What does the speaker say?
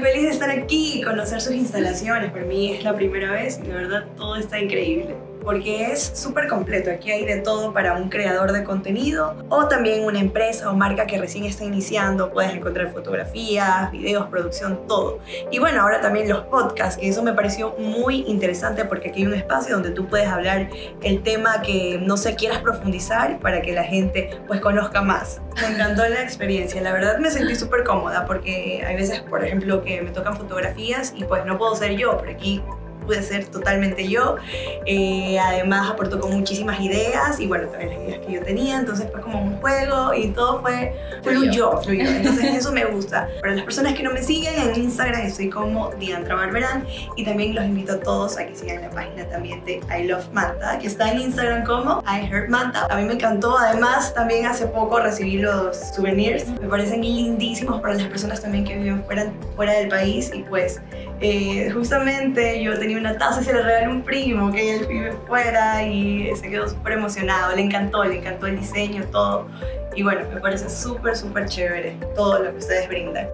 Feliz de estar aquí y conocer sus instalaciones. Para mí es la primera vez y de verdad todo está increíble porque es súper completo. Aquí hay de todo para un creador de contenido o también una empresa o marca que recién está iniciando. Puedes encontrar fotografías, videos, producción, todo. Y bueno, ahora también los podcasts, que eso me pareció muy interesante porque aquí hay un espacio donde tú puedes hablar el tema que no sé quieras profundizar para que la gente pues conozca más. Me encantó la experiencia, la verdad me sentí súper cómoda porque hay veces, por ejemplo, que me tocan fotografías y pues no puedo ser yo, pero aquí pude ser totalmente yo. Eh, además aportó con muchísimas ideas y bueno, también las ideas que yo tenía, entonces fue como un juego y todo fue fluyó, fluyó. Entonces eso me gusta. Para las personas que no me siguen en Instagram estoy como Diantra Barberán y también los invito a todos a que sigan la página también de I Love Manta, que está en Instagram como I Heard Manta. A mí me encantó, además también hace poco recibí los souvenirs, me parecen lindísimos para las personas también que viven fuera, fuera del país y pues eh, justamente yo tenía una taza y se la regaló un primo que él vive fuera y se quedó súper emocionado, le encantó, le encantó el diseño, todo. Y bueno, me parece súper, súper chévere todo lo que ustedes brindan.